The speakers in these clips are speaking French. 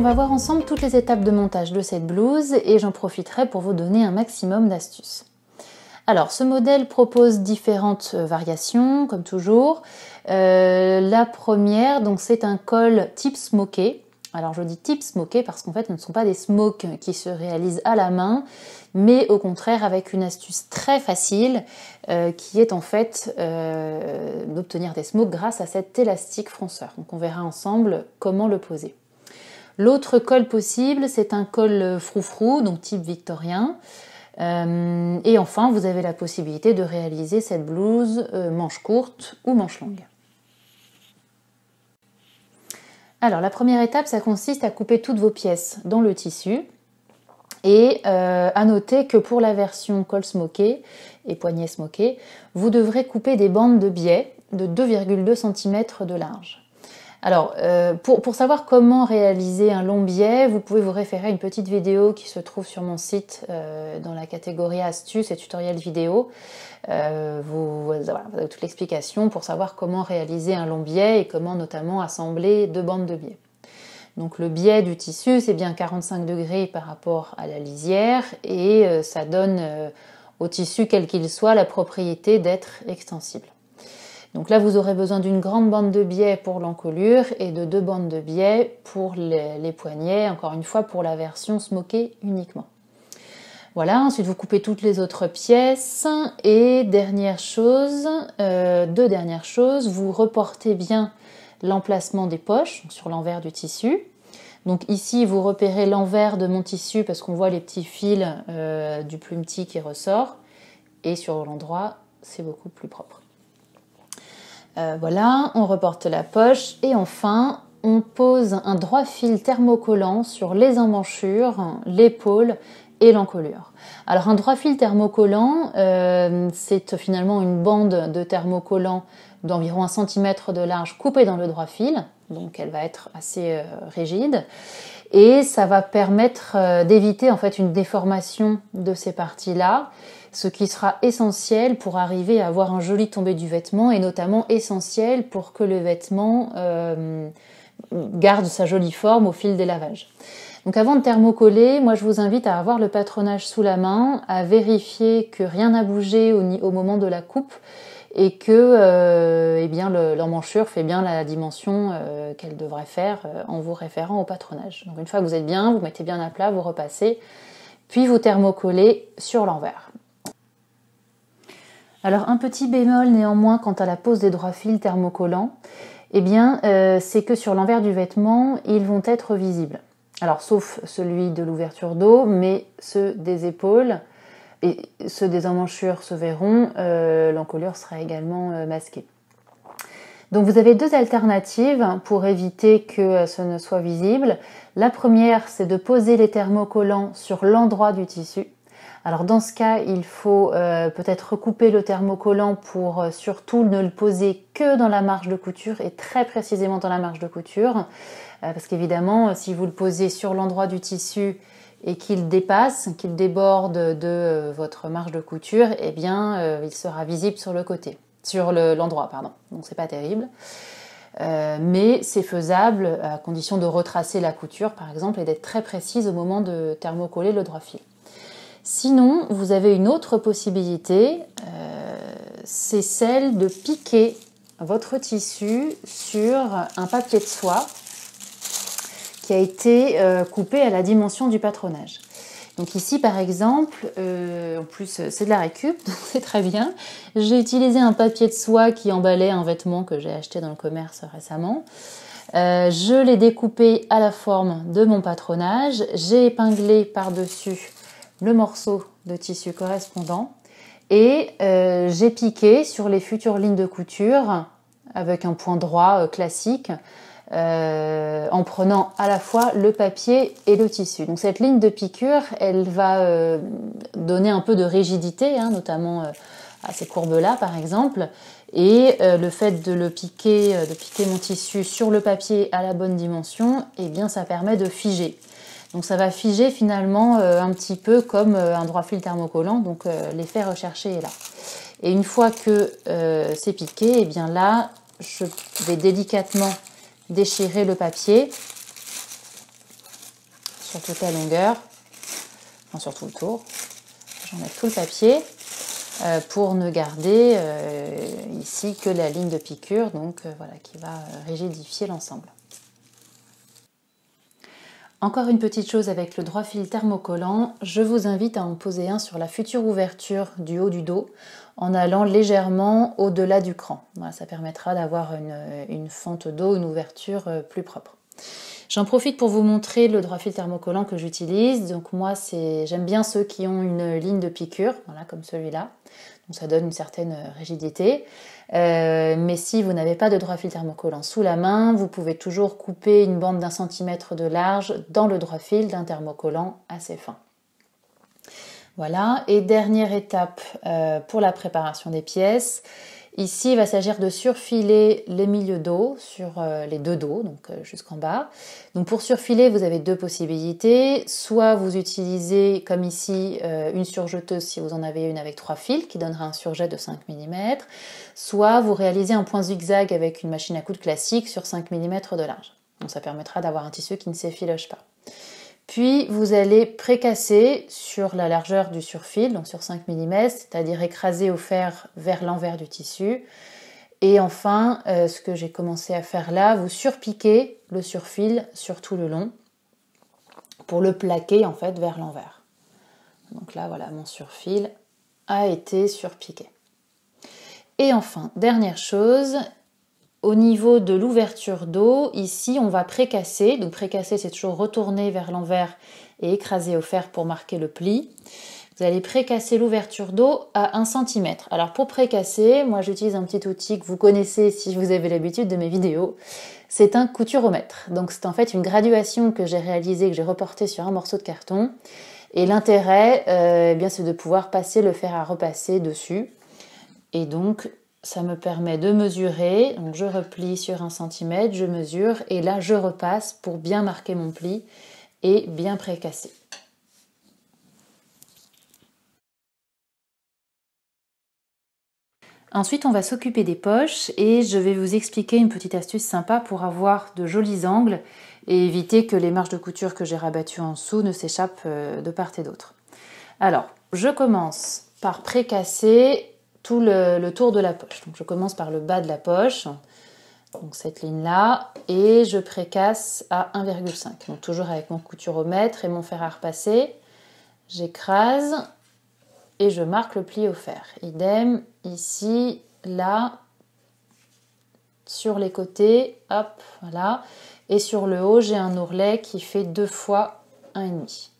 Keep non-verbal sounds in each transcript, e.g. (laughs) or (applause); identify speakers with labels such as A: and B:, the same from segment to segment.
A: On va voir ensemble toutes les étapes de montage de cette blouse et j'en profiterai pour vous donner un maximum d'astuces. Alors, ce modèle propose différentes euh, variations, comme toujours. Euh, la première, donc c'est un col type smoké. Alors, je dis type smoké parce qu'en fait, ce ne sont pas des smokes qui se réalisent à la main, mais au contraire avec une astuce très facile euh, qui est en fait d'obtenir des smokes grâce à cet élastique fronceur. Donc, on verra ensemble comment le poser. L'autre col possible, c'est un col froufrou, donc type victorien. Euh, et enfin, vous avez la possibilité de réaliser cette blouse euh, manche courte ou manche longue. Alors, la première étape, ça consiste à couper toutes vos pièces dans le tissu. Et euh, à noter que pour la version col smoké et poignet smoké, vous devrez couper des bandes de biais de 2,2 cm de large. Alors, euh, pour, savoir comment réaliser un long biais, vous pouvez vous référer à une petite vidéo qui se trouve sur mon site euh, dans la catégorie astuces et tutoriels vidéo. Euh, vous, avez toute l'explication pour savoir comment réaliser un long biais et comment notamment assembler deux bandes de biais. Donc le biais du tissu, c'est bien 45 degrés par rapport à la lisière et ça donne au tissu, quel qu'il soit, la propriété d'être extensible. Donc là, vous aurez besoin d'une grande bande de biais pour l'encolure et de deux bandes de biais pour les, poignets, encore une fois pour la version smokée uniquement. Voilà, ensuite vous coupez toutes les autres pièces et dernière chose, euh, deux dernières choses, vous reportez bien l'emplacement des poches sur l'envers du tissu. Donc ici vous repérez l'envers de mon tissu parce qu'on voit les petits fils euh, du plumetis qui ressort et sur l'endroit c'est beaucoup plus propre. Euh, voilà, on reporte la poche et enfin on pose un droit fil thermocollant sur les emmanchures, l'épaule et l'encolure. Alors un droit fil thermocollant, euh, c'est finalement une bande de thermocollant d'environ 1 cm de large coupée dans le droit fil, donc elle va être assez euh, rigide et ça va permettre d'éviter en fait une déformation de ces parties-là ce qui sera essentiel pour arriver à avoir un joli tombé du vêtement et notamment essentiel pour que le vêtement euh, garde sa jolie forme au fil des lavages. Donc avant de thermocoller, moi je vous invite à avoir le patronage sous la main, à vérifier que rien n'a bougé au, moment de la coupe et que euh, eh bien l'emmanchure fait bien la dimension euh, qu'elle devrait faire en vous référant au patronage. Donc une fois que vous êtes bien, vous mettez bien à plat, vous repassez, puis vous thermocollez sur l'envers. Alors un petit bémol néanmoins quant à la pose des droits fils thermocollants, eh bien euh, c'est que sur l'envers du vêtement, ils vont être visibles. Alors sauf celui de l'ouverture d'eau, mais ceux des épaules et ceux des emmanchures se verront, euh, l'encolure sera également euh, masquée. Donc vous avez deux alternatives pour éviter que ce ne soit visible. La première, c'est de poser les thermocollants sur l'endroit du tissu. Alors dans ce cas, il faut euh, peut-être recouper le thermocollant pour euh, surtout ne le poser que dans la marge de couture et très précisément dans la marge de couture. Euh, parce qu'évidemment, si vous le posez sur l'endroit du tissu et qu'il dépasse, qu'il déborde de votre marge de couture, eh bien il sera visible sur le côté, sur l'endroit, pardon. Donc c'est pas terrible. mais c'est faisable à condition de retracer la couture par exemple et d'être très précise au moment de thermocoller le droit fil. Sinon, vous avez une autre possibilité, euh, c'est celle de piquer votre tissu sur un papier de soie qui a été euh, coupé à la dimension du patronage. Donc ici par exemple, euh, en plus c'est de la récup, (laughs) donc c'est très bien. J'ai utilisé un papier de soie qui emballait un vêtement que j'ai acheté dans le commerce récemment. je l'ai découpé à la forme de mon patronage. J'ai épinglé par-dessus le morceau de tissu correspondant et euh, j'ai piqué sur les futures lignes de couture avec un point droit euh, classique euh, en prenant à la fois le papier et le tissu. Donc cette ligne de piqûre, elle va donner un peu de rigidité, hein, notamment à ces courbes-là par exemple. Et le fait de le piquer, de piquer mon tissu sur le papier à la bonne dimension, eh bien ça permet de figer. Donc ça va figer finalement un petit peu comme un droit fil thermocollant, donc l'effet recherché est là. Et une fois que c'est piqué, et eh bien là, je vais délicatement déchirer le papier sur toute la longueur, enfin sur tout le tour. J'enlève tout le papier euh, pour ne garder euh, ici que la ligne de piqûre, donc euh, voilà, qui va rigidifier l'ensemble. Encore une petite chose avec le droit fil thermocollant, je vous invite à en poser un sur la future ouverture du haut du dos en allant légèrement au-delà du cran. ça permettra d'avoir une, fente d'eau, une ouverture plus propre. J'en profite pour vous montrer le droit fil thermocollant que j'utilise. Donc moi, j'aime bien ceux qui ont une ligne de piqûre, voilà, comme celui-là. Ça donne une certaine rigidité. Euh, mais si vous n'avez pas de droit fil thermocollant sous la main, vous pouvez toujours couper une bande d'un centimètre de large dans le droit fil d'un thermocollant assez fin. Voilà, et dernière étape euh, pour la préparation des pièces, Ici, il va s'agir de surfiler les milieux d'eau sur euh, les deux dos, donc euh, jusqu'en bas. Donc pour surfiler, vous avez deux possibilités. Soit vous utilisez, comme ici, euh, une surjeteuse si vous en avez une avec trois fils, qui donnera un surjet de 5 mm. Soit vous réalisez un point zigzag avec une machine à coudre classique sur 5 mm de large. Donc ça permettra d'avoir un tissu qui ne s'effiloche pas. Puis vous allez précasser sur la largeur du surfil, donc sur 5 mm, c'est-à-dire écraser au fer vers l'envers du tissu. Et enfin, euh, ce que j'ai commencé à faire là, vous surpiquez le surfil sur tout le long pour le plaquer en fait vers l'envers. Donc là, voilà, mon surfil a été surpiqué. Et enfin, dernière chose, au niveau de l'ouverture d'eau, ici on va précasser. Donc précasser c'est toujours retourner vers l'envers et écraser au fer pour marquer le pli. Vous allez précasser l'ouverture d'eau à 1 cm. Alors pour précasser, moi j'utilise un petit outil que vous connaissez si vous avez l'habitude de mes vidéos. C'est un couturomètre. Donc c'est en fait une graduation que j'ai réalisée, que j'ai reportée sur un morceau de carton. Et l'intérêt, euh, eh bien, c'est de pouvoir passer le fer à repasser dessus. Et donc ça me permet de mesurer. Donc je replie sur un centimètre, je mesure et là je repasse pour bien marquer mon pli et bien précasser. Ensuite, on va s'occuper des poches et je vais vous expliquer une petite astuce sympa pour avoir de jolis angles et éviter que les marges de couture que j'ai rabattues en dessous ne s'échappent euh, de part et d'autre. Alors, je commence par précasser tout le, tour de la poche. Donc je commence par le bas de la poche, donc cette ligne-là, et je précasse à 1,5. Donc toujours avec mon couturomètre et mon fer à repasser. J'écrase et je marque le pli au fer. Idem ici, là, sur les côtés, hop, voilà. Et sur le haut, j'ai un ourlet qui fait deux fois 1,5.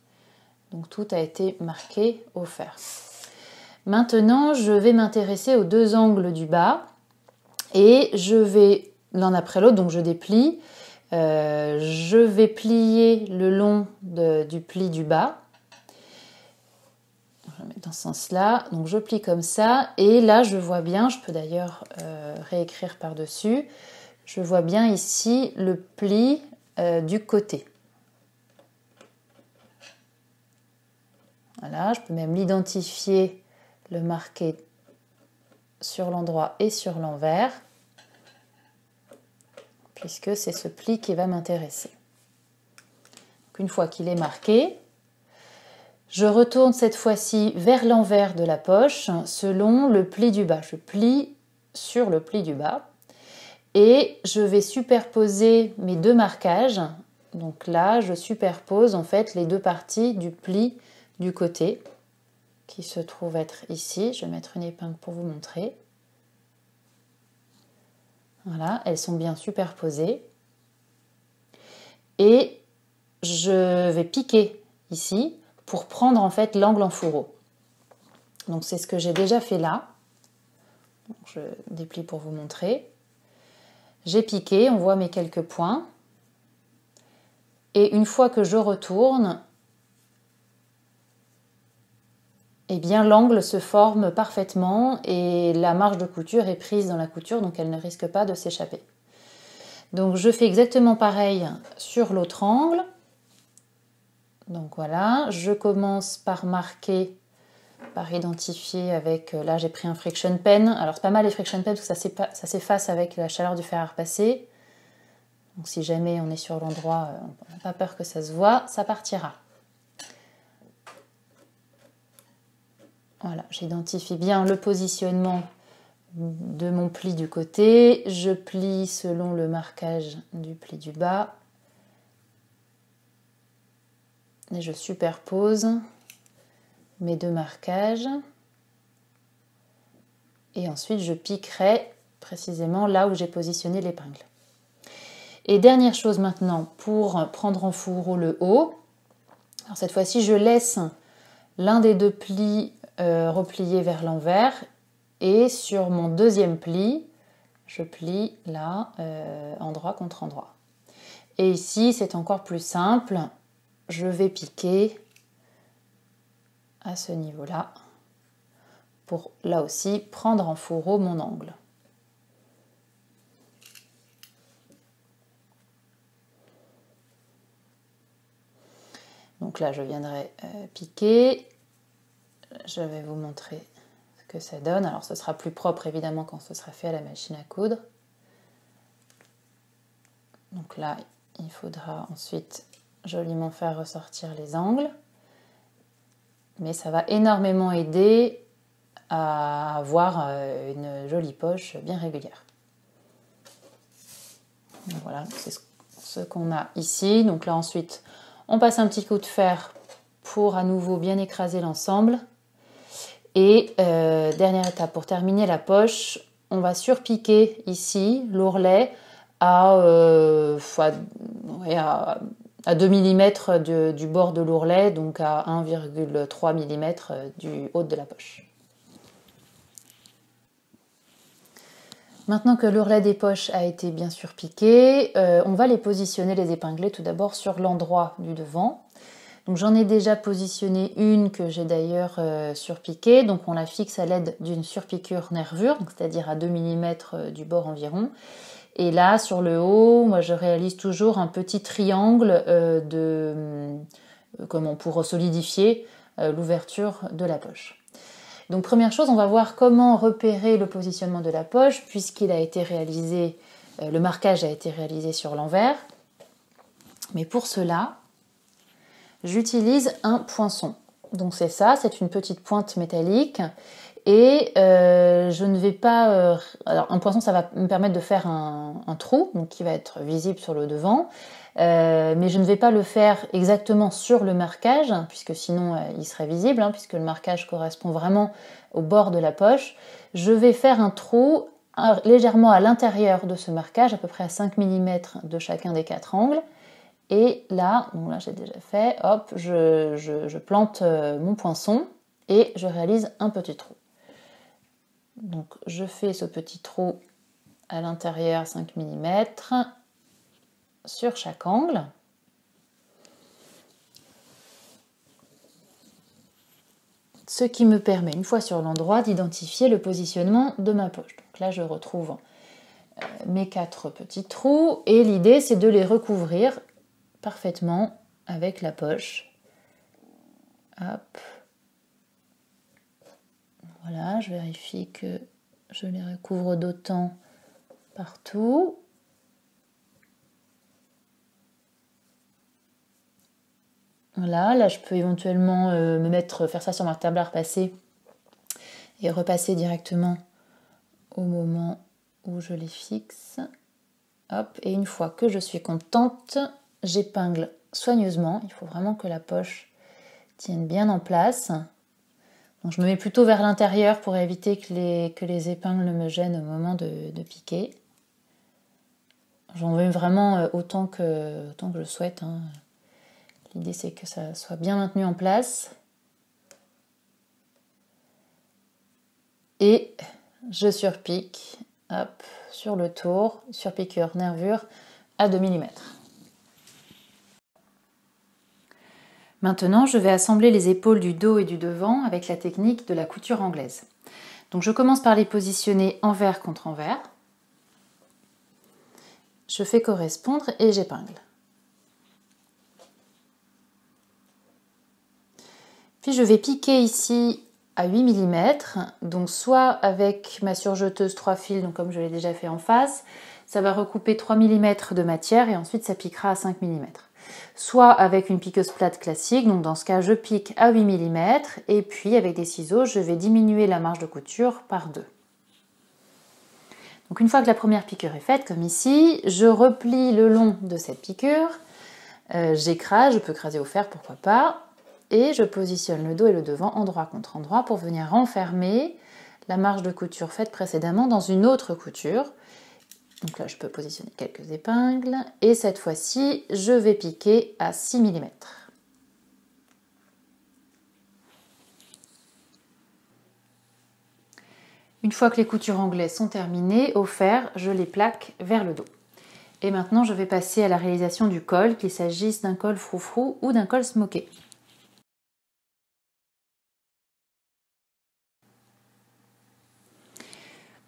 A: Donc tout a été marqué au fer. Maintenant, je vais m'intéresser aux deux angles du bas et je vais l'un après l'autre, donc je déplie. Euh, je vais plier le long du pli du bas. Je vais mettre dans ce sens-là. Donc je plie comme ça. Et là, je vois bien, je peux d'ailleurs euh, réécrire par-dessus, je vois bien ici le pli euh, du côté. Voilà, je peux même l'identifier le marquer sur l'endroit et sur l'envers, puisque c'est ce pli qui va m'intéresser. Une fois qu'il est marqué, je retourne cette fois-ci vers l'envers de la poche selon le pli du bas. Je plie sur le pli du bas et je vais superposer mes deux marquages. Donc là, je superpose en fait les deux parties du pli du côté qui se trouve être ici. Je vais mettre une épingle pour vous montrer. Voilà, elles sont bien superposées. Et je vais piquer ici pour prendre en fait l'angle en fourreau. Donc c'est ce que j'ai déjà fait là. je déplie pour vous montrer. J'ai piqué, on voit mes quelques points. Et une fois que je retourne, eh bien l'angle se forme parfaitement et la marge de couture est prise dans la couture donc elle ne risque pas de s'échapper. Donc je fais exactement pareil sur l'autre angle. Donc voilà, je commence par marquer, par identifier avec, euh, là j'ai pris un friction pen. Alors c'est pas mal les friction pen parce que ça s'efface avec la chaleur du fer à repasser. Donc si jamais on est sur l'endroit, euh, on n'a pas peur que ça se voit, ça partira. Voilà, j'identifie bien le positionnement de mon pli du côté. Je plie selon le marquage du pli du bas. Et je superpose mes deux marquages. Et ensuite, je piquerai précisément là où j'ai positionné l'épingle. Et dernière chose maintenant, pour prendre en fourreau le haut, alors cette fois-ci, je laisse l'un des deux plis euh, replié vers l'envers et sur mon deuxième pli, je plie là, euh, endroit contre endroit. Et ici, c'est encore plus simple. Je vais piquer à ce niveau-là pour là aussi prendre en fourreau mon angle. Donc là, je viendrai euh, piquer. Je vais vous montrer ce que ça donne. Alors, ce sera plus propre évidemment quand ce sera fait à la machine à coudre. Donc là, il faudra ensuite joliment faire ressortir les angles. Mais ça va énormément aider à avoir euh, une jolie poche bien régulière. voilà, c'est ce qu'on a ici. Donc là ensuite, on passe un petit coup de fer pour à nouveau bien écraser l'ensemble. Et euh, dernière étape, pour terminer la poche, on va surpiquer ici l'ourlet à, euh, à, 2 mm du bord de l'ourlet, donc à 1,3 mm du haut de la poche. Maintenant que l'ourlet des poches a été bien surpiqué, euh, on va les positionner, les épingler tout d'abord sur l'endroit du devant. Donc j'en ai déjà positionné une que j'ai d'ailleurs euh, surpiquée. Donc on la fixe à l'aide d'une surpiqûre nervure, c'est-à-dire à 2 mm euh, du bord environ. Et là, sur le haut, moi je réalise toujours un petit triangle euh, de, comment, pour solidifier l'ouverture de la poche. Donc première chose, on va voir comment repérer le positionnement de la poche puisqu'il a été réalisé, le marquage a été réalisé sur l'envers. Mais pour cela, j'utilise un poinçon. Donc c'est ça, c'est une petite pointe métallique. Et euh, je ne vais pas... Euh, alors un poinçon, ça va me permettre de faire un, trou, qui va être visible sur le devant. Euh, mais je ne vais pas le faire exactement sur le marquage, puisque sinon il serait visible, hein, puisque le marquage correspond vraiment au bord de la poche. Je vais faire un trou légèrement à l'intérieur de ce marquage, à peu près à 5 mm de chacun des quatre angles. Et là, là j'ai déjà fait, hop, je, plante euh, mon poinçon et je réalise un petit trou. Donc je fais ce petit trou à l'intérieur 5 mm sur chaque angle. Ce qui me permet, une fois sur l'endroit, d'identifier le positionnement de ma poche. Donc là, je retrouve euh, mes quatre petits trous et l'idée, c'est de les recouvrir parfaitement avec la poche. Hop. Voilà, je vérifie que je les recouvre d'autant partout. Voilà, là je peux éventuellement euh, me mettre, faire ça sur ma table à repasser et repasser directement au moment où je les fixe. Hop, et une fois que je suis contente, j'épingle soigneusement. Il faut vraiment que la poche tienne bien en place. Je me mets plutôt vers l'intérieur pour éviter que les, que les épingles me gênent au moment de, piquer. J'en veux vraiment euh, autant que, autant que je souhaite. Hein. L'idée c'est que ça soit bien maintenu en place. Et je surpique hop, sur le tour, surpiqueur nervure à 2 mm. Maintenant, je vais assembler les épaules du dos et du devant avec la technique de la couture anglaise. Donc je commence par les positionner envers contre envers. Je fais correspondre et j'épingle. Puis je vais piquer ici à 8 mm, donc soit avec ma surjeteuse 3 fils, comme je l'ai déjà fait en face, ça va recouper 3 mm de matière et ensuite ça piquera à 5 mm. Soit avec une piqueuse plate classique, donc dans ce cas je pique à 8 mm et puis avec des ciseaux je vais diminuer la marge de couture par deux. Donc une fois que la première piqûre est faite, comme ici, je replie le long de cette piqûre, euh, j'écrase, je peux écraser au fer, pourquoi pas, et je positionne le dos et le devant endroit contre endroit pour venir renfermer la marge de couture faite précédemment dans une autre couture. Donc là, je peux positionner quelques épingles, et cette fois-ci, je vais piquer à 6 mm. Une fois que les coutures anglaises sont terminées, au fer, je les plaque vers le dos. Et maintenant, je vais passer à la réalisation du col, qu'il s'agisse d'un col froufrou ou d'un col smoké.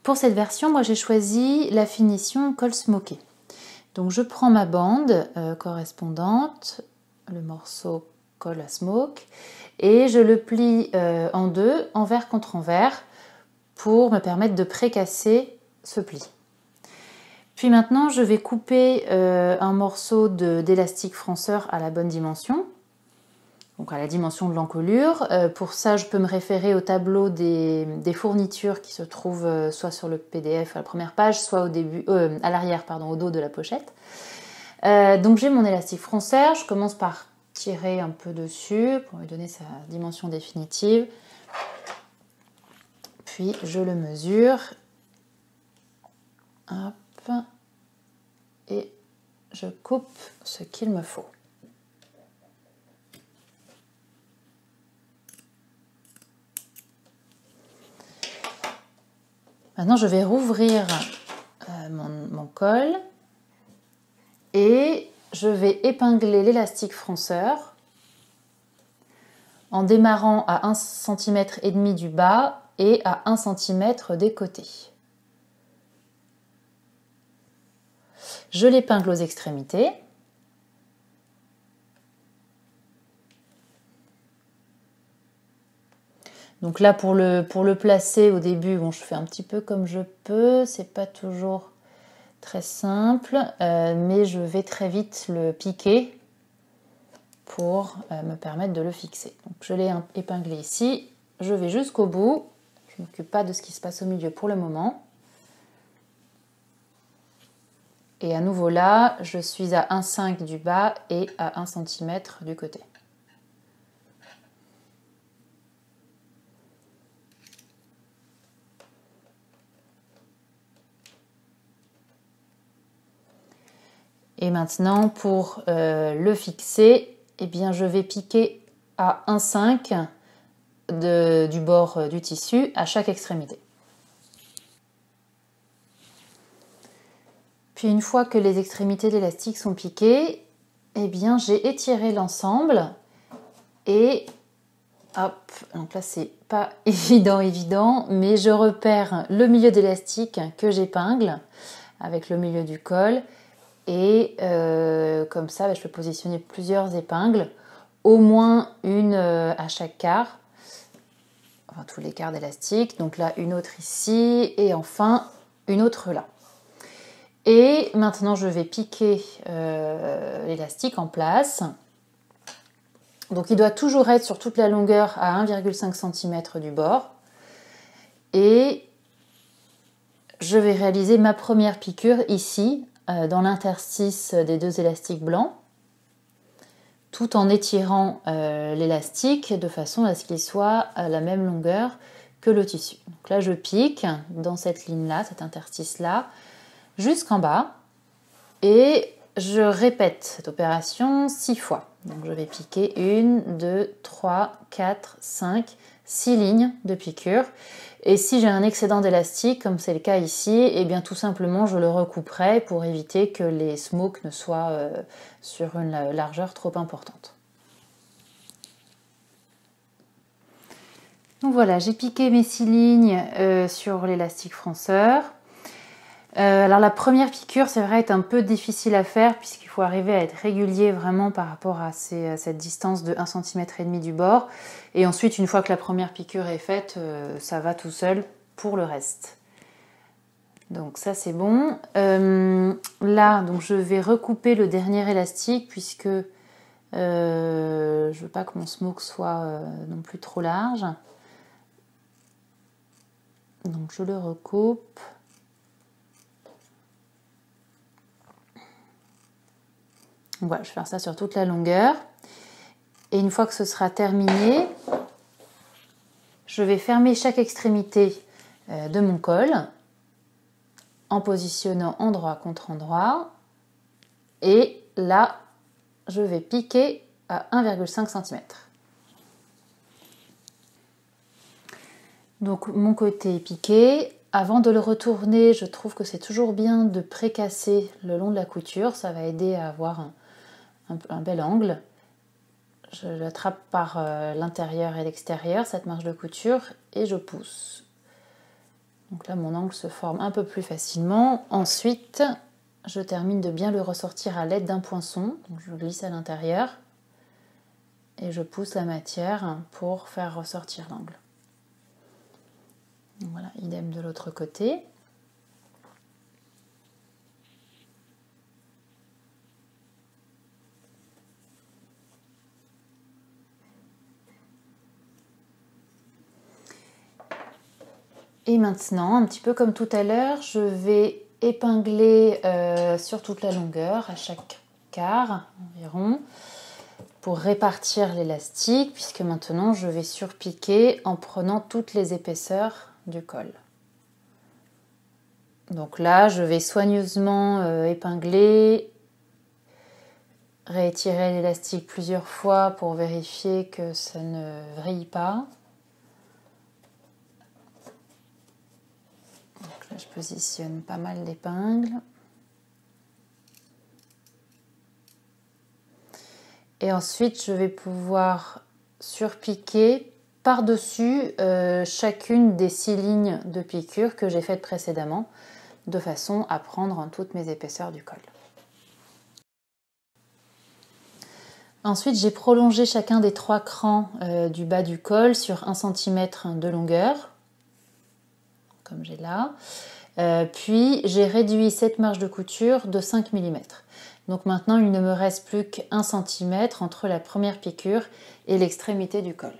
A: Pour cette version, moi j'ai choisi la finition col smoké. Donc je prends ma bande euh, correspondante, le morceau col à smoke, et je le plie euh, en deux, envers contre envers, pour me permettre de précasser ce pli. Puis maintenant, je vais couper euh, un morceau d'élastique fronceur à la bonne dimension, donc à la dimension de l'encolure. Euh, pour ça, je peux me référer au tableau des, fournitures qui se trouvent euh, soit sur le PDF à la première page, soit au début, à l'arrière, pardon, au dos de la pochette. donc j'ai mon élastique fronceur, je commence par tirer un peu dessus pour lui donner sa dimension définitive. Puis je le mesure. Et je coupe ce qu'il me faut. Maintenant, je vais rouvrir euh, mon, col et je vais épingler l'élastique fronceur en démarrant à 1 cm du bas et à 1 cm des côtés. Je l'épingle aux extrémités. Donc là, pour le, pour le placer au début, bon, je fais un petit peu comme je peux. C'est pas toujours très simple, euh, mais je vais très vite le piquer pour euh, me permettre de le fixer. Donc je l'ai épinglé ici. Je vais jusqu'au bout je ne m'occupe pas de ce qui se passe au milieu pour le moment. Et à nouveau là, je suis à 1,5 du bas et à 1 cm du côté. Et maintenant, pour euh, le fixer, eh bien, je vais piquer à 1,5 du bord euh, du tissu à chaque extrémité. Puis une fois que les extrémités d'élastique sont piquées, eh j'ai étiré l'ensemble et hop, donc là c'est pas (laughs) évident évident, mais je repère le milieu d'élastique que j'épingle avec le milieu du col et euh, comme ça bah, je peux positionner plusieurs épingles, au moins une euh, à chaque quart enfin tous les quarts d'élastique. Donc là, une autre ici et enfin une autre là. Et maintenant, je vais piquer euh, l'élastique en place. Donc il doit toujours être sur toute la longueur à 1,5 cm du bord. Et je vais réaliser ma première piqûre ici, dans l'interstice des deux élastiques blancs tout en étirant euh, l'élastique de façon à ce qu'il soit à la même longueur que le tissu. Donc là, je pique dans cette ligne-là, cet interstice-là, jusqu'en bas, et je répète cette opération six fois. Donc je vais piquer une, deux, trois, quatre, cinq, six lignes de piqûre. Et si j'ai un excédent d'élastique, comme c'est le cas ici, eh bien tout simplement je le recouperai pour éviter que les smokes ne soient euh, sur une largeur trop importante. Donc voilà, j'ai piqué mes six lignes euh, sur l'élastique fronceur. Euh, alors la première piqûre, c'est vrai, est un peu difficile à faire puisqu'il faut arriver à être régulier vraiment par rapport à, cette distance de 1 cm du bord. Et ensuite, une fois que la première piqûre est faite, euh, ça va tout seul pour le reste. Donc ça c'est bon. Euh, là, donc je vais recouper le dernier élastique puisque je veux pas que mon smoke soit non plus trop large. Donc je le recoupe. Voilà, je vais faire ça sur toute la longueur. Et une fois que ce sera terminé, je vais fermer chaque extrémité euh, de mon col en positionnant endroit contre endroit. Et là, je vais piquer à 1,5 cm. Donc mon côté est piqué. Avant de le retourner, je trouve que c'est toujours bien de précasser le long de la couture. Ça va aider à avoir un, un, bel angle. Je l'attrape par euh, l'intérieur et l'extérieur, cette marge de couture, et je pousse. Donc là, mon angle se forme un peu plus facilement. Ensuite, je termine de bien le ressortir à l'aide d'un poinçon. Donc je glisse à l'intérieur et je pousse la matière pour faire ressortir l'angle. Voilà, idem de l'autre côté. Et maintenant, un petit peu comme tout à l'heure, je vais épingler euh, sur toute la longueur, à chaque quart environ, pour répartir l'élastique, puisque maintenant je vais surpiquer en prenant toutes les épaisseurs du col. Donc là, je vais soigneusement euh, épingler, réétirer l'élastique plusieurs fois pour vérifier que ça ne vrille pas. Je positionne pas mal d'épingles. Et ensuite, je vais pouvoir surpiquer par-dessus euh, chacune des six lignes de piqûre que j'ai faites précédemment, de façon à prendre toutes mes épaisseurs du col. Ensuite, j'ai prolongé chacun des trois crans euh, du bas du col sur 1 cm de longueur j'ai là. Euh, puis j'ai réduit cette marge de couture de 5 mm. Donc maintenant il ne me reste plus qu'un cm entre la première piqûre et l'extrémité du col.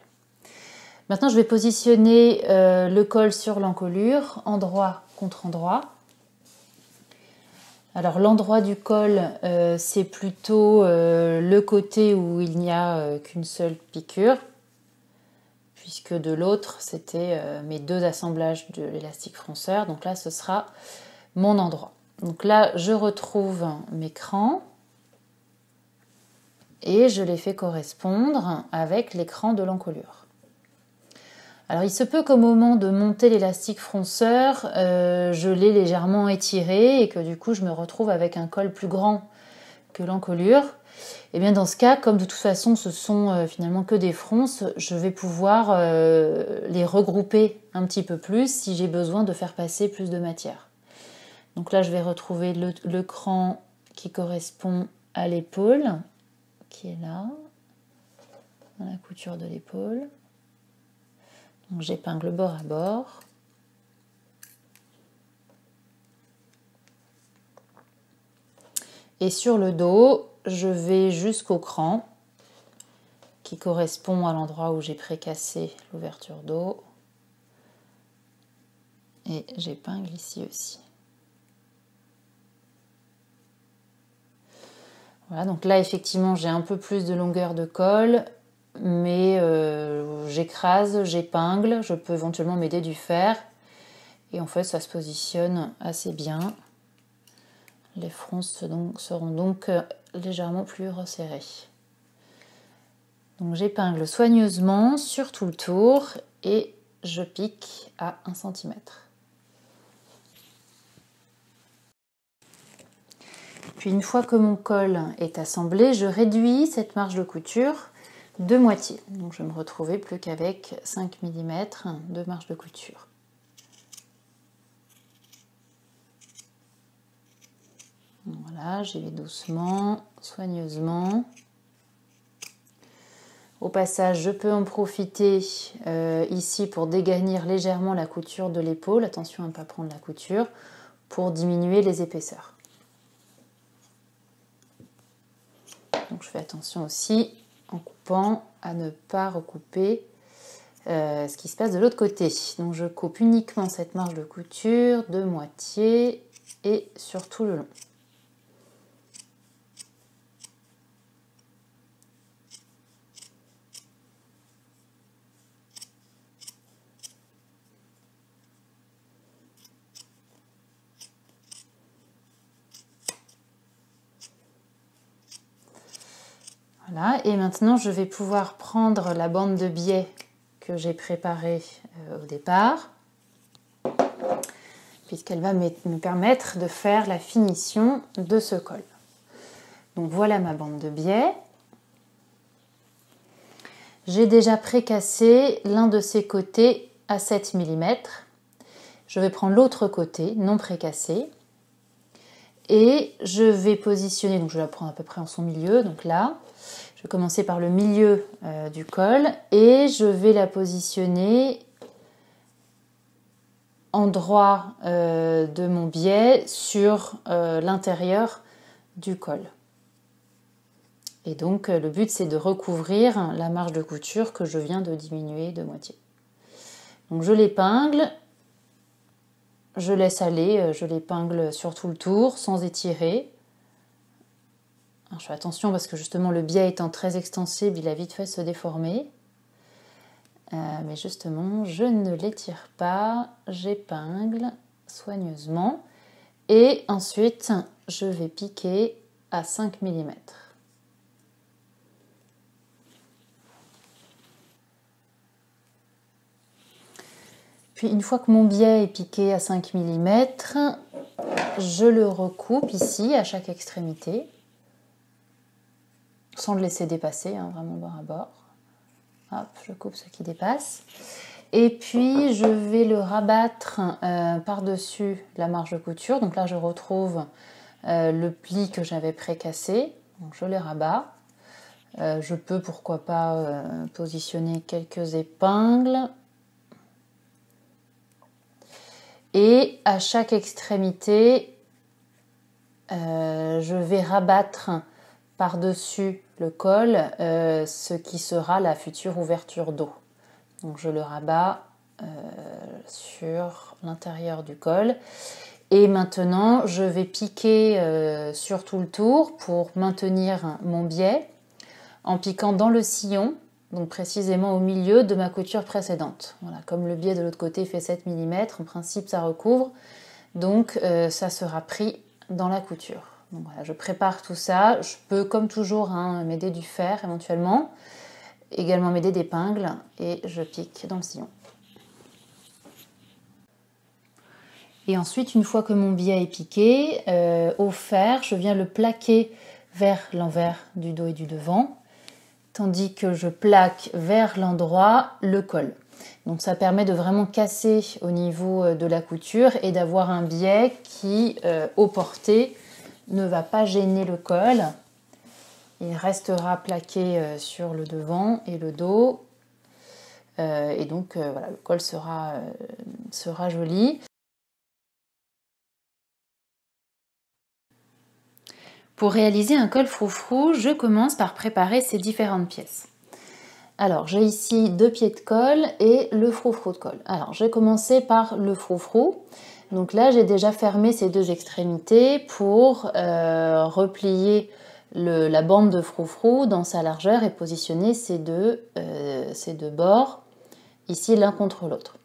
A: Maintenant je vais positionner euh, le col sur l'encolure, endroit contre endroit. Alors l'endroit du col, euh, c'est plutôt le côté où il n'y a qu'une seule piqûre, puisque de l'autre, c'était euh, mes deux assemblages de l'élastique fronceur. Donc là, ce sera mon endroit. Donc là, je retrouve mes crans et je les fais correspondre avec l'écran de l'encolure. Alors il se peut qu'au moment de monter l'élastique fronceur, euh, je l'ai légèrement étiré et que du coup je me retrouve avec un col plus grand que l'encolure. Et eh bien dans ce cas, comme de toute façon ce sont euh, finalement que des fronces, je vais pouvoir euh, les regrouper un petit peu plus si j'ai besoin de faire passer plus de matière. Donc là je vais retrouver le, cran qui correspond à l'épaule, qui est là, dans la couture de l'épaule. Donc j'épingle bord à bord. Et sur le dos, je vais jusqu'au cran qui correspond à l'endroit où j'ai précassé l'ouverture d'eau. Et j'épingle ici aussi. Voilà, donc là effectivement j'ai un peu plus de longueur de col, mais euh, j'écrase, j'épingle, je peux éventuellement m'aider du fer. Et en fait ça se positionne assez bien. Les fronces seront donc euh, légèrement plus resserrées. Donc j'épingle soigneusement sur tout le tour et je pique à 1 cm. Puis une fois que mon col est assemblé, je réduis cette marge de couture de moitié. Donc je me retrouvais plus qu'avec 5 mm de marge de couture. Voilà, j'y vais doucement, soigneusement. Au passage, je peux en profiter euh, ici pour dégagnir légèrement la couture de l'épaule. Attention à ne pas prendre la couture pour diminuer les épaisseurs. Donc je fais attention aussi en coupant à ne pas recouper euh, ce qui se passe de l'autre côté. Donc je coupe uniquement cette marge de couture de moitié et sur tout le long. Et maintenant je vais pouvoir prendre la bande de biais que j'ai préparée euh, au départ, puisqu'elle va me permettre de faire la finition de ce col. Donc voilà ma bande de biais. J'ai déjà précassé l'un de ces côtés à 7 mm. Je vais prendre l'autre côté non précassé et je vais positionner, donc je la prends à peu près en son milieu, donc là, je vais commencer par le milieu euh, du col et je vais la positionner en droit euh, de mon biais sur euh, l'intérieur du col. Et donc le but c'est de recouvrir la marge de couture que je viens de diminuer de moitié. Donc je l'épingle, je laisse aller, je l'épingle sur tout le tour sans étirer je fais attention parce que justement le biais étant très extensible, il a vite fait se déformer. Euh, mais justement, je ne l'étire pas, j'épingle soigneusement. Et ensuite, je vais piquer à 5 mm. Une fois que mon biais est piqué à 5 mm, je le recoupe ici à chaque extrémité sans le laisser dépasser, hein, vraiment bord à bord. Je coupe ce qui dépasse. Et puis je vais le rabattre euh, par-dessus la marge de couture. Donc là je retrouve euh, le pli que j'avais précassé. Je les rabats. Euh, je peux pourquoi pas positionner quelques épingles. Et à chaque extrémité, je vais rabattre par-dessus le col euh, ce qui sera la future ouverture d'eau. Donc je le rabats euh, sur l'intérieur du col. Et maintenant, je vais piquer euh, sur tout le tour pour maintenir mon biais en piquant dans le sillon, donc précisément au milieu de ma couture précédente. Comme le biais de l'autre côté fait 7 mm, en principe ça recouvre, donc ça sera pris dans la couture je prépare tout ça. Je peux, comme toujours, hein, m'aider du fer éventuellement. Également m'aider d'épingles et je pique dans le sillon. Et ensuite, une fois que mon biais est piqué, euh, au fer, je viens le plaquer vers l'envers du dos et du devant, tandis que je plaque vers l'endroit le col. Donc ça permet de vraiment casser au niveau euh, de la couture et d'avoir un biais qui, euh, au porté, ne va pas gêner le col. Il restera plaqué euh, sur le devant et le dos. Euh, et donc voilà, le col sera, sera joli. Pour réaliser un col froufrou, je commence par préparer ces différentes pièces. Alors, j'ai ici deux pieds de colle et le froufrou de colle. Alors, je vais commencer par le froufrou. Donc là, j'ai déjà fermé ces deux extrémités pour euh, replier la bande de froufrou dans sa largeur et positionner ces deux, euh, ces deux bords ici l'un contre l'autre.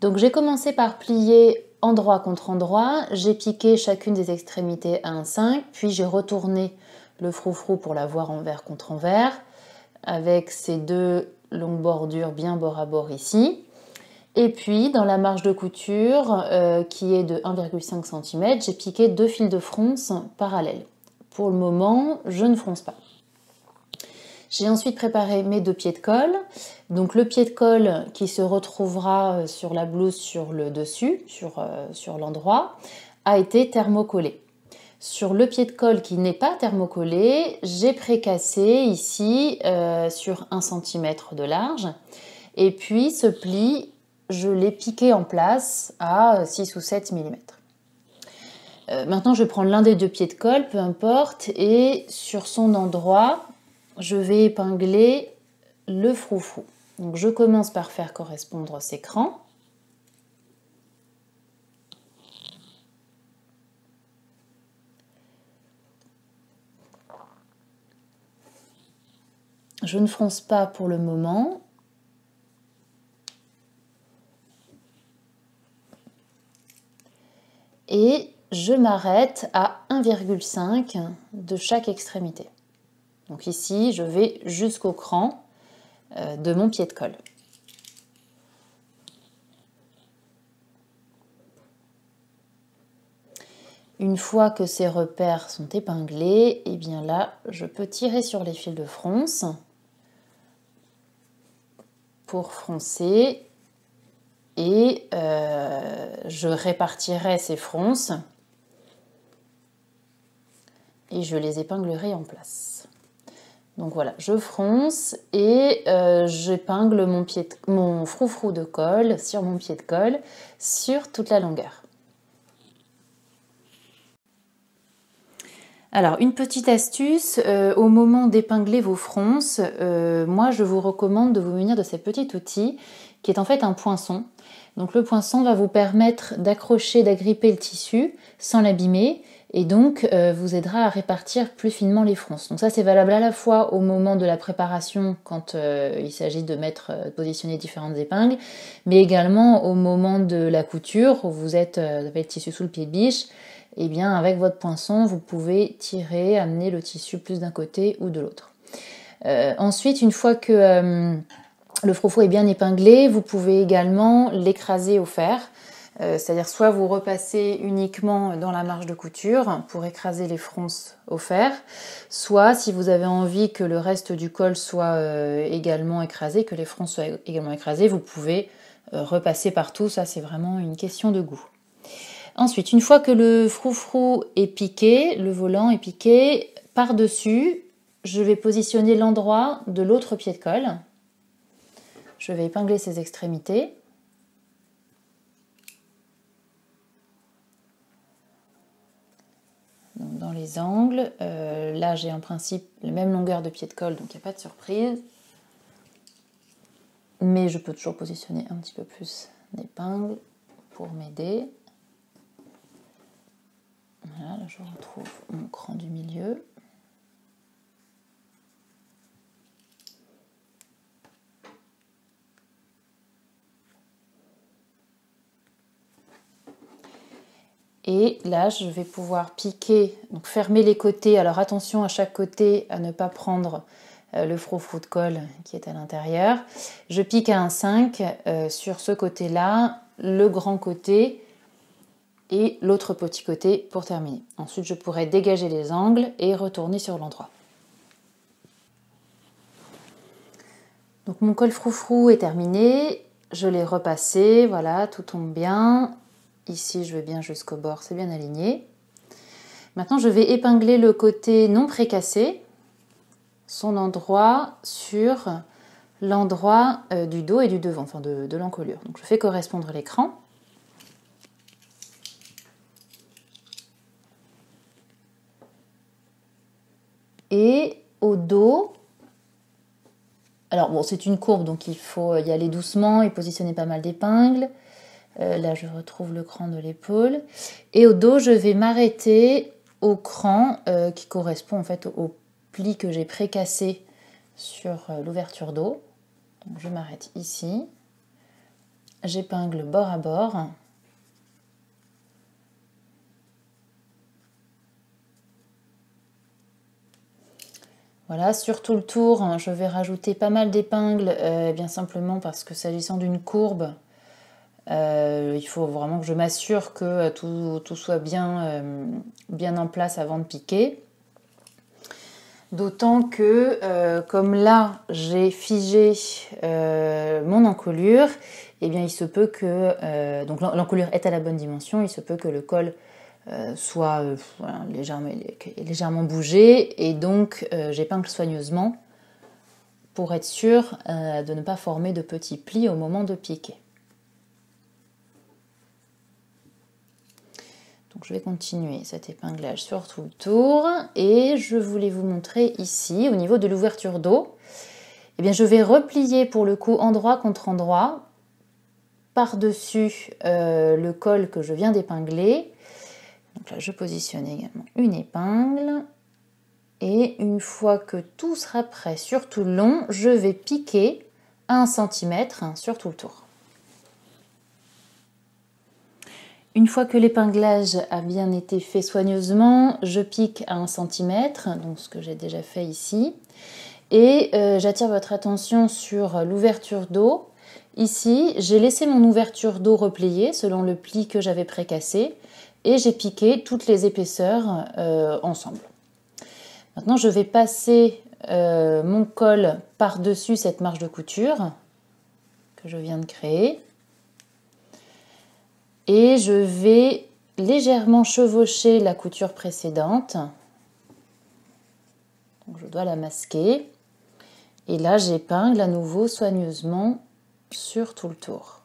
A: Donc j'ai commencé par plier endroit contre endroit, j'ai piqué chacune des extrémités à 1,5, puis j'ai retourné le froufrou pour l'avoir envers contre envers, avec ces deux longues bordures bien bord à bord ici. Et puis dans la marge de couture euh, qui est de 1,5 cm, j'ai piqué deux fils de fronce parallèles. Pour le moment, je ne fronce pas. J'ai ensuite préparé mes deux pieds de colle. Donc le pied de colle qui se retrouvera euh, sur la blouse sur le dessus, sur, euh, sur l'endroit, a été thermocollé. Sur le pied de colle qui n'est pas thermocollé, j'ai précassé ici euh, sur 1 cm de large. Et puis ce pli, je l'ai piqué en place à 6 ou 7 mm. Maintenant, je vais prendre l'un des deux pieds de colle, peu importe, et sur son endroit, je vais épingler le froufrou. Donc je commence par faire correspondre ces crans. Je ne fronce pas pour le moment. Et je m'arrête à 1,5 de chaque extrémité. Donc ici, je vais jusqu'au cran euh, de mon pied de colle. Une fois que ces repères sont épinglés, et eh bien là, je peux tirer sur les fils de fronce pour froncer et euh, je répartirai ces fronces et je les épinglerai en place. Donc voilà, je fronce et euh, j'épingle mon, pied froufrou de colle sur mon pied de colle sur toute la longueur. Alors, une petite astuce, euh, au moment d'épingler vos fronces, euh, moi je vous recommande de vous munir de ce petit outil qui est en fait un poinçon. Donc le poinçon va vous permettre d'accrocher, d'agripper le tissu sans l'abîmer et donc euh, vous aidera à répartir plus finement les fronces. Donc ça c'est valable à la fois au moment de la préparation quand il s'agit de mettre, de positionner différentes épingles, mais également au moment de la couture où vous êtes, avez le tissu sous le pied de biche et eh bien avec votre poinçon, vous pouvez tirer, amener le tissu plus d'un côté ou de l'autre. Euh, ensuite, une fois que euh, le froufrou est bien épinglé, vous pouvez également l'écraser au fer. Euh, c'est-à-dire soit vous repassez uniquement dans la marge de couture pour écraser les fronces fer, soit si vous avez envie que le reste du col soit également écrasé, que les fronces soient également écrasées, vous pouvez repasser partout, ça c'est vraiment une question de goût. Ensuite, une fois que le froufrou est piqué, le volant est piqué, par-dessus, je vais positionner l'endroit de l'autre pied de colle. Je vais épingler ses extrémités. dans les angles, euh, là j'ai en principe la même longueur de pied de colle, donc il n'y a pas de surprise. Mais je peux toujours positionner un petit peu plus d'épingles pour m'aider. Voilà, là je retrouve mon cran du milieu. Et là, je vais pouvoir piquer, donc fermer les côtés. Alors attention à chaque côté à ne pas prendre euh, le froufrou de colle qui est à l'intérieur. Je pique à un 5 euh, sur ce côté-là, le grand côté et l'autre petit côté pour terminer. Ensuite, je pourrais dégager les angles et retourner sur l'endroit. Donc mon col froufrou est terminé, je l'ai repassé, voilà, tout tombe bien. Ici, je vais bien jusqu'au bord, c'est bien aligné. Maintenant, je vais épingler le côté non précassé, son endroit sur l'endroit euh, du dos et du devant, enfin de, l'encolure. Donc je fais correspondre l'écran. Et au dos, alors bon, c'est une courbe, donc il faut y aller doucement et positionner pas mal d'épingles. Euh, là, je retrouve le cran de l'épaule. Et au dos, je vais m'arrêter au cran euh, qui correspond en fait au pli que j'ai précassé sur euh, l'ouverture d'eau. Je m'arrête ici. J'épingle bord à bord. Voilà, sur tout le tour, hein, je vais rajouter pas mal d'épingles, euh, bien simplement parce que s'agissant d'une courbe, euh, il faut vraiment que je m'assure que euh, tout, soit bien, bien, en place avant de piquer. D'autant que, comme là, j'ai figé mon encolure, eh bien, il se peut que, donc l'encolure est à la bonne dimension, il se peut que le col soit légèrement, légèrement bougé et donc j'épingle soigneusement pour être sûr de ne pas former de petits plis au moment de piquer. Je vais continuer cet épinglage sur tout le tour et je voulais vous montrer ici au niveau de l'ouverture d'eau. Eh bien je vais replier pour le coup endroit contre endroit par-dessus euh, le col que je viens d'épingler. Je positionne également une épingle et une fois que tout sera prêt sur tout le long, je vais piquer 1 cm sur tout le tour. Une fois que l'épinglage a bien été fait soigneusement, je pique à 1 cm, donc ce que j'ai déjà fait ici. Et euh, j'attire votre attention sur l'ouverture d'eau. Ici, j'ai laissé mon ouverture d'eau repliée selon le pli que j'avais précassé et j'ai piqué toutes les épaisseurs euh, ensemble. Maintenant, je vais passer euh, mon col par-dessus cette marge de couture que je viens de créer et je vais légèrement chevaucher la couture précédente. Donc je dois la masquer. Et là, j'épingle à nouveau soigneusement sur tout le tour.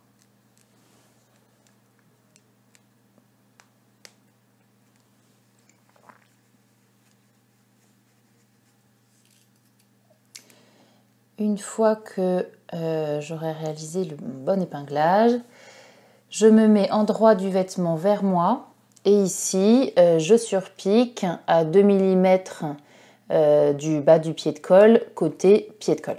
A: Une fois que euh, j'aurai réalisé le bon épinglage, je me mets en droit du vêtement vers moi et ici euh, je surpique à 2 mm euh, du bas du pied de colle côté pied de colle.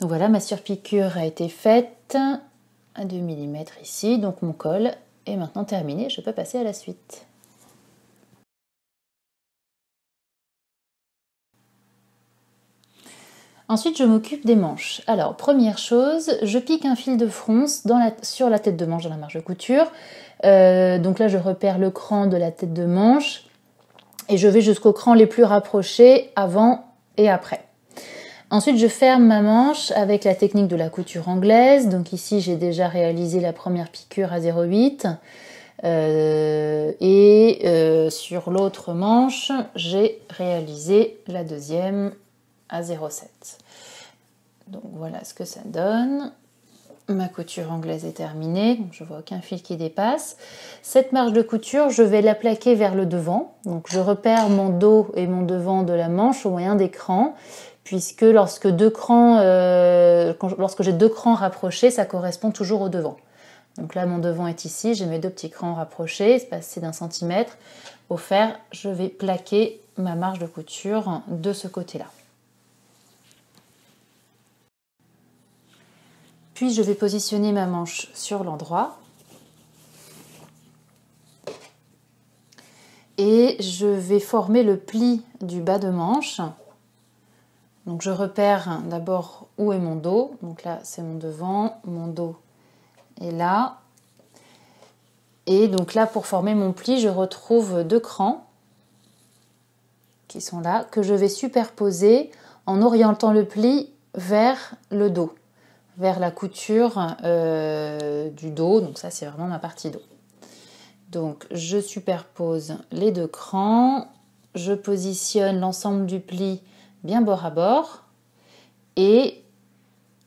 A: Donc voilà, ma surpiqûre a été faite à 2 mm ici, donc mon col est maintenant terminé, je peux passer à la suite. Ensuite, je m'occupe des manches. Alors, première chose, je pique un fil de fronce sur la tête de manche dans la marge de couture. Euh, donc là, je repère le cran de la tête de manche et je vais jusqu'au cran les plus rapprochés avant et après. Ensuite, je ferme ma manche avec la technique de la couture anglaise. Donc ici, j'ai déjà réalisé la première piqûre à 0,8. Euh, et euh, sur l'autre manche, j'ai réalisé la deuxième à 0,7. Donc voilà ce que ça donne. Ma couture anglaise est terminée, donc je vois aucun fil qui dépasse. Cette marge de couture, je vais la plaquer vers le devant. Donc je repère mon dos et mon devant de la manche au moyen des puisque lorsque deux crans, euh, lorsque j'ai deux crans rapprochés, ça correspond toujours au devant. Donc là, mon devant est ici, j'ai mes deux petits crans rapprochés, espacés d'un centimètre. Au fer, je vais plaquer ma marge de couture de ce côté-là. Puis je vais positionner ma manche sur l'endroit. Et je vais former le pli du bas de manche. Donc je repère d'abord où est mon dos. Donc là c'est mon devant, mon dos est là. Et donc là pour former mon pli, je retrouve deux crans qui sont là, que je vais superposer en orientant le pli vers le dos vers la couture euh, du dos. Donc ça, c'est vraiment ma partie dos. Donc je superpose les deux crans, je positionne l'ensemble du pli bien bord à bord et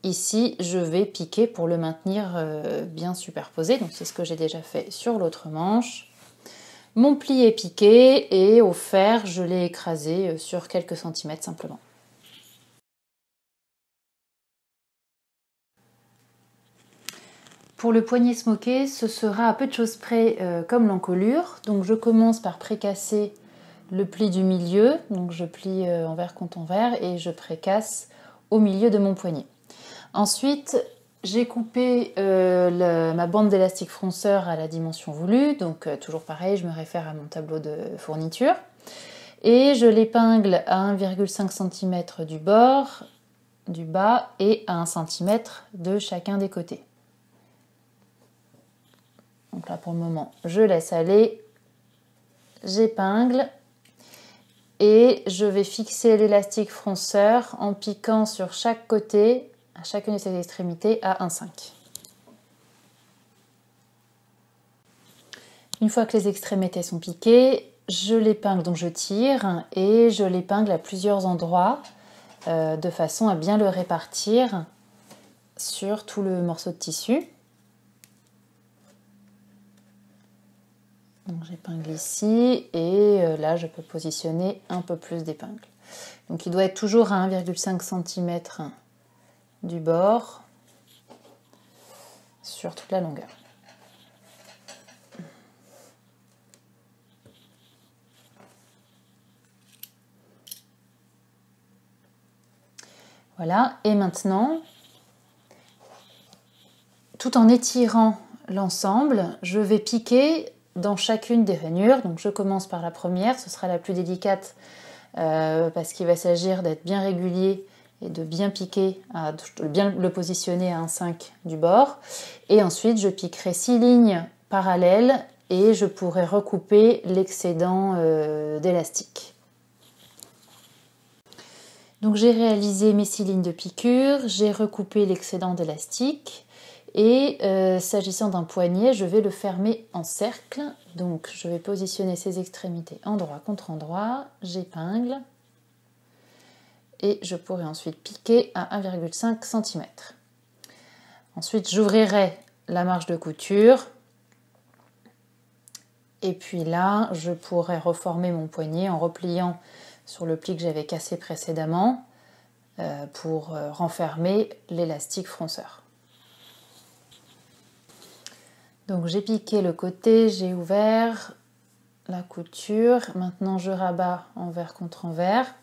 A: ici je vais piquer pour le maintenir euh, bien superposé. Donc c'est ce que j'ai déjà fait sur l'autre manche. Mon pli est piqué et au fer je l'ai écrasé euh, sur quelques centimètres simplement. Pour le poignet smoké, ce sera à peu de choses près euh, comme l'encolure. Donc je commence par précasser le pli du milieu. Donc je plie euh, envers contre envers et je précasse au milieu de mon poignet. Ensuite, j'ai coupé euh, ma bande d'élastique fronceur à la dimension voulue. Donc toujours pareil, je me réfère à mon tableau de fourniture. Et je l'épingle à 1,5 cm du bord, du bas et à 1 cm de chacun des côtés. Donc là pour le moment, je laisse aller, j'épingle et je vais fixer l'élastique fronceur en piquant sur chaque côté, à chacune de ces extrémités, à 1,5. Une fois que les extrémités sont piquées, je l'épingle, donc je tire et je l'épingle à plusieurs endroits euh, de façon à bien le répartir sur tout le morceau de tissu. J'épingle ici et euh, là je peux positionner un peu plus d'épingle. Donc il doit être toujours à 1,5 cm du bord sur toute la longueur. Voilà, et maintenant, tout en étirant l'ensemble, je vais piquer dans chacune des rainures. Donc je commence par la première, ce sera la plus délicate euh, parce qu'il va s'agir d'être bien régulier et de bien piquer, bien le positionner à un 5 du bord. Et ensuite je piquerai 6 lignes parallèles et je pourrai recouper l'excédent euh, d'élastique. Donc j'ai réalisé mes 6 lignes de piqûre, j'ai recoupé l'excédent d'élastique. Et euh, s'agissant d'un poignet, je vais le fermer en cercle. Donc je vais positionner ces extrémités endroit contre endroit, j'épingle et je pourrai ensuite piquer à 1,5 cm. Ensuite j'ouvrirai la marge de couture et puis là je pourrai reformer mon poignet en repliant sur le pli que j'avais cassé précédemment euh, pour euh, renfermer l'élastique fronceur. Donc j'ai piqué le côté, j'ai ouvert la couture. Maintenant je rabats envers contre envers.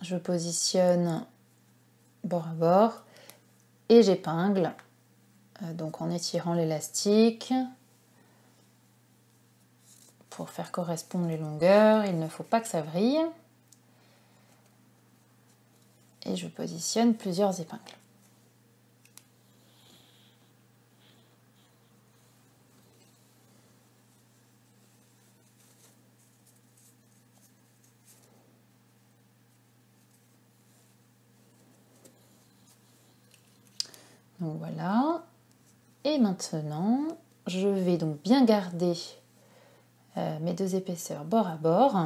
A: Je positionne bord à bord et j'épingle. Euh, donc en étirant l'élastique pour faire correspondre les longueurs. Il ne faut pas que ça vrille. Et je positionne plusieurs épingles. Donc voilà. Et maintenant, je vais donc bien garder euh, mes deux épaisseurs bord à bord.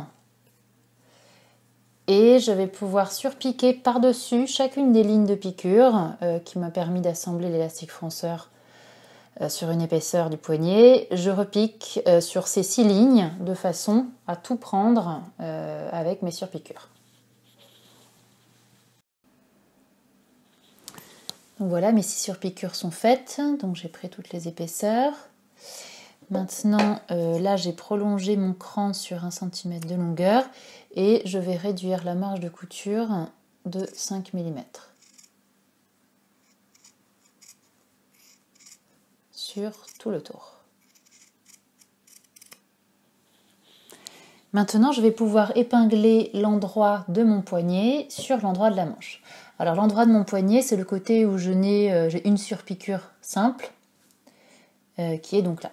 A: Et je vais pouvoir surpiquer par-dessus chacune des lignes de piqûre euh, qui m'a permis d'assembler l'élastique fronceur euh, sur une épaisseur du poignet. Je repique sur ces six lignes de façon à tout prendre avec mes surpiqûres. Voilà, mes six surpiqûres sont faites, donc j'ai pris toutes les épaisseurs. Maintenant, euh, là, j'ai prolongé mon cran sur 1 cm de longueur et je vais réduire la marge de couture de 5 mm. Sur tout le tour. Maintenant, je vais pouvoir épingler l'endroit de mon poignet sur l'endroit de la manche. Alors l'endroit de mon poignet, c'est le côté où je n'ai euh, j'ai une surpiqûre simple, euh, qui est donc là.